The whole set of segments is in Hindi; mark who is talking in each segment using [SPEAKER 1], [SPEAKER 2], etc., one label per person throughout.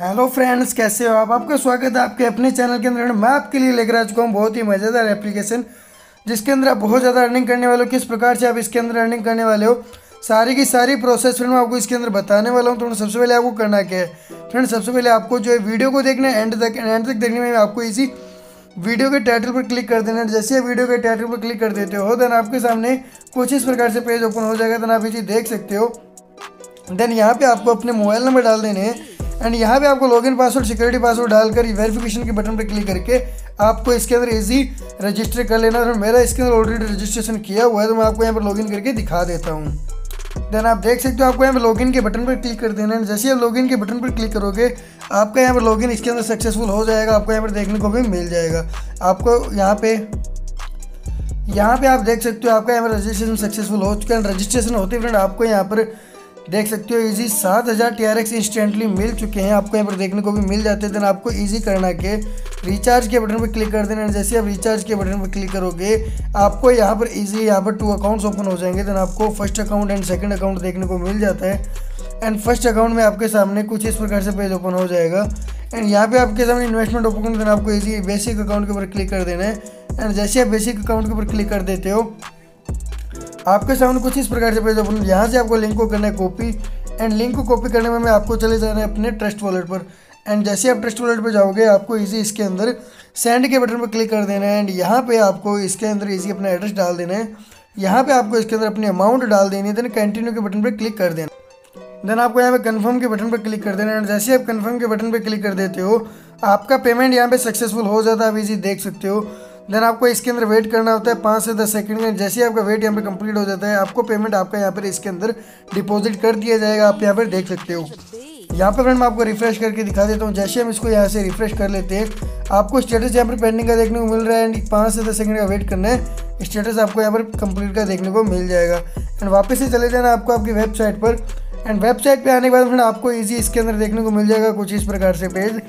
[SPEAKER 1] हेलो फ्रेंड्स कैसे हो आप? आपका स्वागत है आपके अपने चैनल के अंदर। मैं आपके लिए लेकर आ चुका हूँ बहुत ही मज़ेदार एप्लीकेशन जिसके अंदर आप बहुत ज़्यादा अर्निंग करने वाले हो। किस प्रकार से आप इसके अंदर अर्निंग करने वाले हो? सारी की सारी प्रोसेस फ्रेंड मैं आपको इसके अंदर बताने वाला हूँ। तो सबसे पहले आपको करना क्या है? फ्रेंड सबसे पहले आपको जो है वीडियो को देखना है। एंड तक एंड तक देखने में आपको इसी वीडियो के टाइटल पर क्लिक कर देना जैसे आप वीडियो के टाइटल पर क्लिक कर देते हो देन आपके सामने कुछ इस प्रकार से पेज ओपन हो जाएगा। देन आप इसे देख सकते हो। देन यहाँ पे आपको अपने मोबाइल नंबर डाल देने हैं। एंड यहाँ पे आपको लॉगिन पासवर्ड सिक्योरिटी पासवर्ड डालकर वेरिफिकेशन के बटन पर क्लिक करके आपको इसके अंदर इजी रजिस्टर कर लेना। और मेरा इसके अंदर ऑलरेडी रजिस्ट्रेशन किया हुआ है तो मैं आपको यहाँ पर लॉगिन करके दिखा देता हूँ। देन आप देख सकते हो, आपको यहाँ पर लॉगिन के बटन पर क्लिक कर देना है। जैसे आप लॉगिन के बटन पर क्लिक करोगे, आपका यहाँ पर लॉगिन इसके अंदर सक्सेसफुल हो जाएगा, आपको यहाँ पर देखने को भी मिल जाएगा। आपको यहाँ पे यहाँ पे आप देख सकते हो, आपका यहाँ पर रजिस्ट्रेशन सक्सेसफुल हो चुका है। रजिस्ट्रेशन होते फ्रेंड आपको यहाँ पर देख सकते हो इजी सात हज़ार टी आर एक्स इंस्टेंटली मिल चुके हैं। आपको यहाँ पर देखने को भी मिल जाते हैं। देन आपको इजी करना के रिचार्ज के बटन पर क्लिक कर देना। जैसे आप रिचार्ज के बटन पर क्लिक करोगे, आपको यहाँ पर इजी यहाँ पर टू अकाउंट्स ओपन हो जाएँगे। देन आपको first account and second account देखने को मिल जाता है। एंड फ़र्स्ट अकाउंट में आपके सामने कुछ इस प्रकार से पेज ओपन हो जाएगा। एंड यहाँ पे आपके सामने इन्वेस्टमेंट ओपन देना आपको इजी बेसिक अकाउंट के ऊपर क्लिक कर देना है। एंड जैसे आप बेसिक अकाउंट के ऊपर क्लिक कर देते हो आपके सामने कुछ इस प्रकार से पेज ओपन यहाँ से आपको लिंक को करना है कॉपी एंड लिंक को कॉपी करने में मैं आपको चले जाना है अपने ट्रस्ट वॉलेट पर। एंड जैसे आप ट्रस्ट वॉलेट पर जाओगे, आपको इजी इसके अंदर सेंड के बटन पर क्लिक कर देना है। एंड यहाँ पे आपको इसके अंदर इजी अपना एड्रेस डाल देना है। यहाँ पे आपको इसके अंदर अपनी अमाउंट डाल देनी है। देन कंटिन्यू के बटन पर क्लिक कर देना देन आपको यहाँ पे कन्फर्म के बटन पर क्लिक कर देना है। जैसे आप कन्फर्म के बटन पर क्लिक कर देते हो, आपका पेमेंट यहाँ पे सक्सेसफुल हो जाता है। आप इजी देख सकते हो। देन आपको इसके अंदर वेट करना होता है पाँच से दस सेकंड में। जैसे ही आपका वेट यहाँ पे कंप्लीट हो जाता है, आपको पेमेंट आपका यहाँ पर इसके अंदर डिपॉजिट कर दिया जाएगा। आप यहाँ पर देख सकते हो। यहाँ पर फ्रेंड मैं आपको रिफ्रेश करके दिखा देता हूँ, जैसे हम इसको यहाँ से रिफ्रेश कर लेते हैं, आपको स्टेटस यहाँ पर पेंडिंग का देखने को मिल रहा है एंड पाँच से दस सेकंड का वेट करना है स्टेटस आपको यहाँ पर कंप्लीट का देखने को मिल जाएगा। एंड वापस से चले जाना आपको आपकी वेबसाइट पर। एंड वेबसाइट पे आने के बाद फ्रेंड आपको इजी इसके अंदर देखने को मिल जाएगा कुछ इस प्रकार से पेज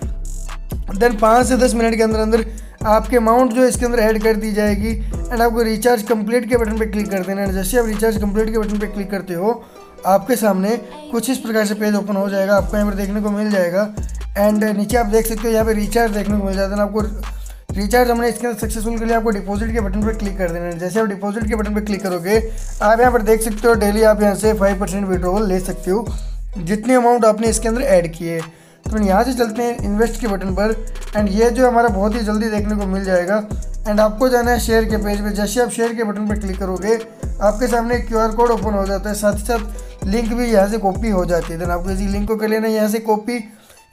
[SPEAKER 1] देन पाँच से दस मिनट के अंदर अंदर आपके अमाउंट जो इसके अंदर ऐड कर दी जाएगी एंड आपको रिचार्ज कंप्लीट के बटन पे क्लिक कर देना है। जैसे आप रिचार्ज कंप्लीट के बटन पे क्लिक करते हो, आपके सामने कुछ इस प्रकार से पेज ओपन हो जाएगा। आपको यहाँ पर देखने को मिल जाएगा। एंड नीचे आप देख सकते हो यहाँ पे रिचार्ज देखने को मिल जाता है। आपको रिचार्ज हमने इसके अंदर सक्सेसफुल के लिए आपको डिपॉजिट के बटन पर क्लिक कर देना है। जैसे आप डिपॉजिट के बटन पर क्लिक करोगे, आप यहाँ पर देख सकते हो डेली आप यहाँ से फाइव परसेंट विड्रोवल ले सकते हो। जितनी अमाउंट आपने इसके अंदर ऐड की है। तो यहाँ से चलते हैं इन्वेस्ट के बटन पर एंड ये जो हमारा बहुत ही जल्दी देखने को मिल जाएगा। एंड आपको जाना है शेयर के पेज पे। जैसे आप शेयर के बटन पर क्लिक करोगे, आपके सामने क्यू आर कोड ओपन हो जाता है। साथ ही साथ लिंक भी यहाँ से कॉपी हो जाती है। देन आपको इसी लिंक को कर लेना है, यहाँ से कॉपी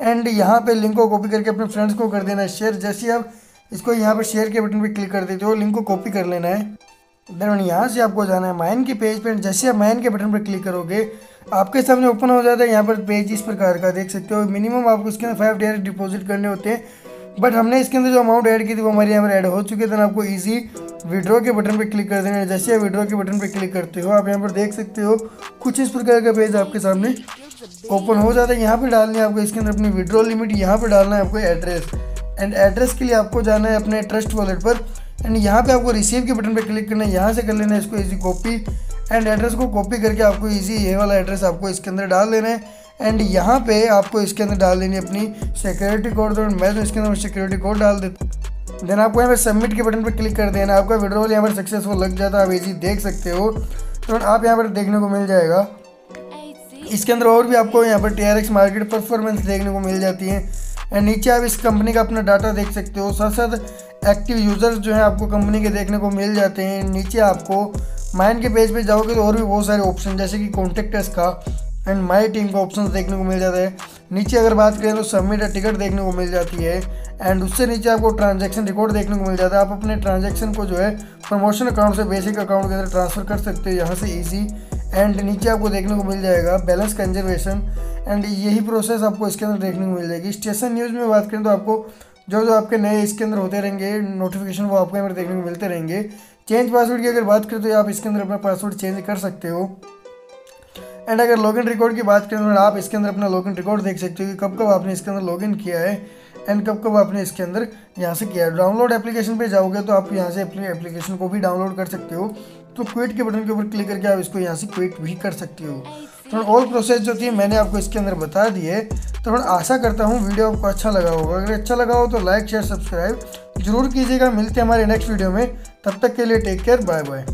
[SPEAKER 1] एंड यहाँ पे लिंक को कॉपी करके अपने फ्रेंड्स को कर देना है शेयर जैसे आप इसको यहाँ पर शेयर के बटन पर क्लिक कर देते हो लिंक को कॉपी कर लेना है। देन यहाँ से आपको जाना है। माइन के पेज पर, जैसे आप माइन के बटन पर क्लिक करोगे, आपके सामने ओपन हो जाता है। यहाँ पर पेज इस प्रकार का देख सकते हो। मिनिमम आपको इसके अंदर फाइव डेयर डिपॉजिट करने होते हैं। बट हमने इसके अंदर जो अमाउंट ऐड की थी, वो हमारे यहाँ पर ऐड हो चुके थे ना आपको ईजी विड्रॉ के बटन पर क्लिक कर देना जैसे आप विड्रॉ के बटन पर क्लिक करते हो, आप यहाँ पर देख सकते हो, कुछ इस प्रकार का पेज आपके सामने ओपन हो जाता है। यहाँ पर डालनी है आपको इसके अंदर अपनी विड्रॉ लिमिट यहाँ पर डालना है आपको एड्रेस एंड एड्रेस के लिए आपको जाना है अपने ट्रस्ट वॉलेट पर। एंड यहाँ पे आपको रिसीव के बटन पे क्लिक करना है। यहाँ से कर लेना है इसको इजी कॉपी एंड एड्रेस को कॉपी करके आपको इजी ये वाला एड्रेस आपको इसके अंदर डाल देना है। एंड यहाँ पे आपको इसके अंदर डाल देनी अपनी सिक्योरिटी कोड तो मैं तो इसके अंदर सिक्योरिटी कोड डाल देता देन आपको यहाँ पर सबमिट के बटन पर क्लिक कर देना आपका विड्रोवल यहाँ पर सक्सेसफुल लग जाता है। आप इजी देख सकते हो। तो आप यहाँ पर देखने को मिल जाएगा। इसके अंदर और भी आपको यहाँ पर टीआरएक्स मार्केट परफॉर्मेंस देखने को मिल जाती है। एंड नीचे आप इस कंपनी का अपना डाटा देख सकते हो। साथ साथ एक्टिव यूज़र्स जो है आपको कंपनी के देखने को मिल जाते हैं। नीचे आपको माइन के पेज पे जाओगे तो और भी बहुत सारे ऑप्शन जैसे कि कॉन्टेक्टर्स का एंड माई टीम का ऑप्शन देखने को मिल जाता है। नीचे अगर बात करें तो सबमिट या टिकट देखने को मिल जाती है एंड उससे नीचे आपको ट्रांजैक्शन रिकॉर्ड देखने को मिल जाता है। आप अपने ट्रांजैक्शन को जो है प्रमोशन अकाउंट से बेसिक अकाउंट के अंदर ट्रांसफ़र कर सकते हो, यहाँ से ईजी एंड नीचे आपको देखने को मिल जाएगा बैलेंस कंजर्वेशन एंड यही प्रोसेस आपको इसके अंदर देखने को मिल जाएगी। स्टेशन न्यूज़ में बात करें तो आपको जो जो आपके नए इसके अंदर होते रहेंगे नोटिफिकेशन वो आपको यहाँ पर देखने को मिलते रहेंगे। चेंज पासवर्ड की अगर बात करें तो आप इसके अंदर अपना पासवर्ड चेंज कर सकते हो। एंड अगर लॉगिन रिकॉर्ड की बात करें तो आप इसके अंदर अपना लॉगिन रिकॉर्ड देख सकते हो कि कब कब आपने इसके अंदर लॉगिन किया है एंड कब कब आपने इसके अंदर यहाँ से किया है। डाउनलोड एप्लीकेशन पे जाओगे तो आप यहाँ से एप्लीकेशन को भी डाउनलोड कर सकते हो। तो क्विट के बटन के ऊपर क्लिक करके आप इसको यहाँ से क्विट भी कर सकते हो। तो ऑल प्रोसेस जो थी मैंने आपको इसके अंदर बता दी है। थोड़ा आशा करता हूँ वीडियो आपको अच्छा लगा होगा। अगर अच्छा लगा हो तो लाइक शेयर सब्सक्राइब ज़रूर कीजिएगा। मिलते हैं हमारे नेक्स्ट वीडियो में। तब तक के लिए टेक केयर बाय बाय